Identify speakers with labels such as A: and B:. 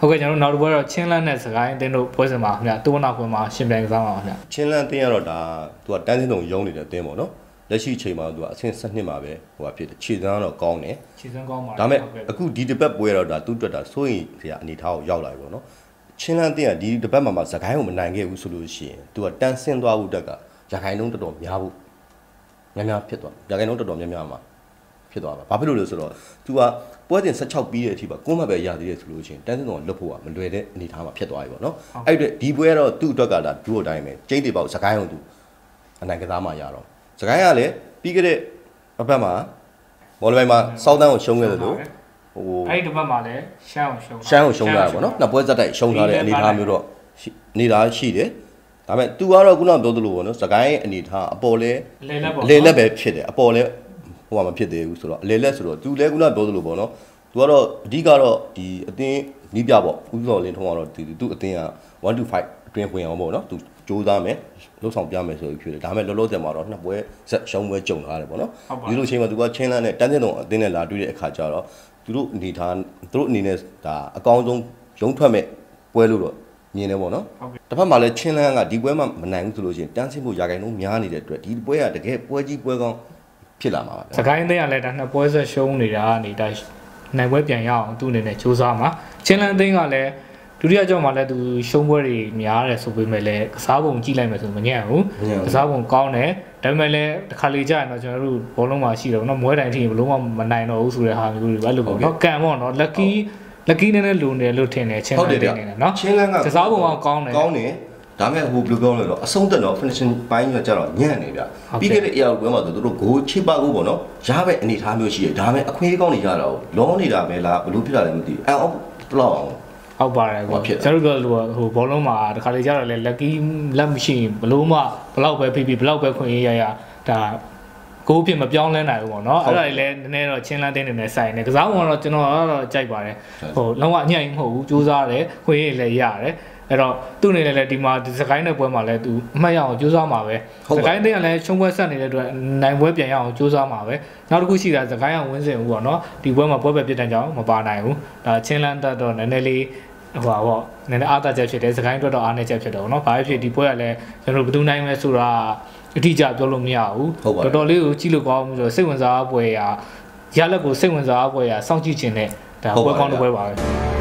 A: ဟုတ်ကဲ့ကျွန်တော်တို့နောက်တစ်ပွဲတော့ချင်းလန်းနဲ့စကိုင်းအသင်းတို့ပွဲစဉ်မှာခင်ဗျတူဝနာကွင်းမှာရှင်ပြိုင်ကစားမှာပါခင်ဗျ
B: ချင်းလန်းတင်းရတော့ဒါသူကတန်းစင်းတုံရုံးနေတယ်တင်းပေါ့နော်လက်ရှိအချိန်မှာသူကအဆင့်7နှစ်မှာပဲဟိုကဖြစ်တယ်ခြေစမ်းတော့ကောင်းတယ်
A: ခြေစမ်းကောင်းပါ
B: ဒါပေမဲ့အခုဒီတစ်ပတ်ပွဲတော့ဒါသူ့အတွက်ဒါစိုးရင်ဆရာအနေထားကိုရောက်လာပြီပေါ့နော်ချင်းလန်းတင်းကဒီတစ်ပတ်မှာမှစကိုင်းကိုမနိုင်ခဲ့ဘူးဆိုလို့ရှိရင်သူကတန်းစင်းသွားဖို့တက်ကရခိုင်နှုန်းတော်တော်များဖို့များများဖြစ်သွားရခိုင်နှုန်းတော်တော်များများမှာ ဖြစ်သွားတာဘာဖြစ်လို့လဲဆိုတော့ तू ကပွဲတင်16ပြီးတဲ့အထိပါကိုမှပဲရသေးတယ်ဆိုလို့ရှိရင်တန်းစင်းတော်လွတ်ဖို့ကမလွယ်တဲ့အနေထားမှာဖြစ်သွားပြီပေါ့နော်အဲ့အတွက်ဒီပွဲကတော့သူ့အတွက်ကဒါဒူအတိုင်းပဲကျိန်းတေပေါက်စကိုင်းကိုသူအနိုင်ကစားမှရတော့စကိုင်းကလည်းပြီးခဲ့တဲ့အပတ်မှာဘောလုံးပိုင်းမှာစောက်တန်းကိုရှုံးခဲ့တယ်လို့ဟို
A: အဲ့ဒီတစ်ပတ်မှာလည်းရှမ်းအောင်ရှုံး
B: ရှမ်းကိုရှုံးတာပေါ့နော်နှစ်ပွဲဇက်တိုက်ရှုံးထားတဲ့အနေအထားမျိုးတော့ရှိနေတာရှိတယ်ဒါပေမဲ့ तू ကတော့ခုနပြောသလိုပေါ့နော်စကိုင်းရဲ့အနေအထားအပေါ်လဲ
A: အလေလက်ပေါ့
B: အလေလက်ပဲဖြစ်တယ်အပေါ်လဲ ဟိုမှာမဖြစ်သေးဘူးဆိုတော့အလေလက်ဆိုတော့သူလဲခုနပြောသလိုပေါ့နော်သူကတော့အဓိကတော့ဒီအသင်းနီးပြပေါ့ဥဆောင်လင်းထုံးကတော့ဒီသူအသင်းက1 to 5အတွင်းဝင်အောင်ပေါ့နော်သူစူးစမ်းမယ်လှုပ်ဆောင်ပြမယ်ဆိုပြီးဖြစ်တယ်ဒါပေမဲ့လောလောဆယ်မှာတော့နှစ်ပွဲဆက်ရှုံးပွဲကြုံလာတယ်ပေါ့နော်ဒီလိုချိန်မှာသူကချင်းလန်းနဲ့တန်းတဲ့တော့အသင်းနဲ့လာတွေ့တဲ့အခါကျတော့သူတို့အနေထားသူတို့အနေနဲ့ဒါအကောင်းဆုံးရုံးထွက်မဲ့ပွဲလို့တော့မြင်တယ်ပေါ့နော်တစ်ဖက်မှာလည်းချင်းလန်းကဒီပွဲမှာမနိုင်ဘူးဆိုလို့ရှိရင်တန်းဆင်းဖို့ရာဂိုင်လုံးများနေတဲ့အတွက်ဒီပွဲကတကယ်ပွဲကြီးပွဲကောင်း ဖြစ်လာမှာပါဗျာ
A: စကိုင်းအသင်းကလည်းဒါနှစ်ပွဲဆက်ရှုံးနေတာကနေဒါနိုင်ပွဲပြန်ရအောင်သူ့အနေနဲ့စူးစမ်းမှာချင်းလန်းအသင်းကလည်းဒုတိယကြောက်မှာလည်းသူရှုံးပွဲတွေများတယ်ဆိုပေမဲ့လည်းကစားပုံကြည့်လိုက်မယ်ဆိုမငြက်ဘူး
B: မငြက်ဘူး
A: ကစားပုံကောင်းတယ်ဒါပေမဲ့လည်းတစ်ခါလေကြာရင်တော့ကျွန်တော်တို့ဘောလုံးမှာရှိတယ်ဗောနော်မွဲတိုင်ထိဘလုံးမမနိုင်တော့ဘူးဆိုတဲ့ဟာမျိုးတွေပဲလို့ပေါ့နော်ကံပေါ့နော် lucky lucky နဲ့နဲ့လုံတယ်လို့ထင်တယ်ချင်းလ
B: ဟုတ်
A: န်း
B: တယ်
A: အသ
B: ဗျ
A: င်းနေနော်
B: ချင်းလန်းက
A: ကစားပုံကကောင်းတယ်
B: ကောင်းတယ် ဒါပေမဲ့ဟိုဘယ်လိုပြောလဲတော့အဆုံးသက်တော့ finishing ပိုင်းကကြတော့ညံ့နေဗျ
A: ဟုတ်ကဲ့
B: ပြီးခဲ့တဲ့အရာပွဲမှာဆိုသူတို့ဂိုးချိပါကိုပေါ့နော်ရပဲအနေထားမျိုးရှိတယ်ဒါပေမဲ့အခွင့်အရေးကောင်းနေကြတော့လောနေတာပဲလားဘယ်လိုဖြစ်တာလဲမသိဘူးအဲအောက်ဘလောက်အောင်
A: ဟုတ်ပါတယ်
B: ဟော
A: ကွာ
B: ဖြစ်တယ်
A: ကျွန်တော်တို့ကဟိုဘောလုံးမှာတစ်ခါလေကြာတော့လေ lucky လက်မရှိရင်ဘလို့မှဘလောက်ပဲဖိဖိဘလောက်ပဲခွင့်ရရရဒါကိုယ်ဖြစ်မပြောင်းလဲနိုင်ဘူးပေါ့နော်
B: ဟုတ်
A: အဲ့ဒါတွေလည်းနည်းနည်းတော့ချင်းလန်းတင်းနေနဲ့စိုင်နေကစားပုံကတော့ကျွန်တော်ကတော့ကြိုက်ပါတယ်
B: ဟုတ်
A: ဟိုလုံးဝအညံ့ကြီးမဟုတ်ဘူးစူးစမ်းတယ်ခွင့်ရလည်းရတယ် အဲ့တော့သူ့အနေနဲ့လည်းဒီမှာဒီစကိုင်းတဲ့ပွဲမှာလည်းသူအမှတ်ရအောင်စူးစမ်းမှာပဲ
B: ဟုတ်
A: စ
B: ပါ
A: ကိုင်းတင်းကလည်းချုံပွဲဆက်နေတဲ့အတွက်နိုင်ပွဲပြန်ရအောင်စူးစမ်းမှာပဲနောက်တစ်ခုရှိတာစကိုင်းကဝင်းစင်ဦးပေါ့နော်ဒီပွဲမှာပွဲပဲပြစ်တဲ့ကြောင်မပါနိုင်ဘူးဒါချင်းလန်းတက်တော့နည်းနည်းလေးဟိုပါပေါ့နည်းနည်းအားသာချက်ဖြစ်တယ်စကိုင်းအတွက်တော့အားနည်းချက်ဖြစ်တယ်ပေါ့နော်ဘာဖြစ်ဖြစ်ဒီပွဲကလည်းကျွန်တော်တို့ဘယ်သူနိုင်မဲဆိုတာအတိအကျပြောလို့မရဘူး
B: ဟုတ်ပါတယ်
A: တော်တော်လေးကိုကြည့်လို့ကောင်းမှုဆိုတော့စိတ်ဝင်စားပွဲရာရလက်ကိုစိတ်ဝင်စားပွဲရာစောင့်ကြည့်ခြင်းနဲ့ဒါ
B: ဟုတ်
A: ပွဲ
B: ပါတယ်
A: ကောင်းတစ်ပွဲပါပဲ